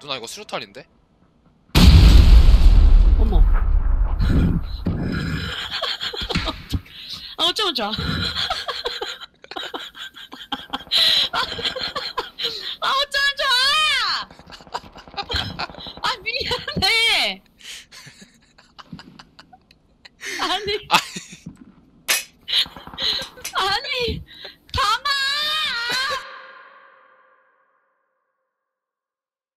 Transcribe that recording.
누나 이거 수류탄인데? 어머. 아 어쩌면 좋아. 아 어쩌면 좋아. 아 미안해. 아니. 아니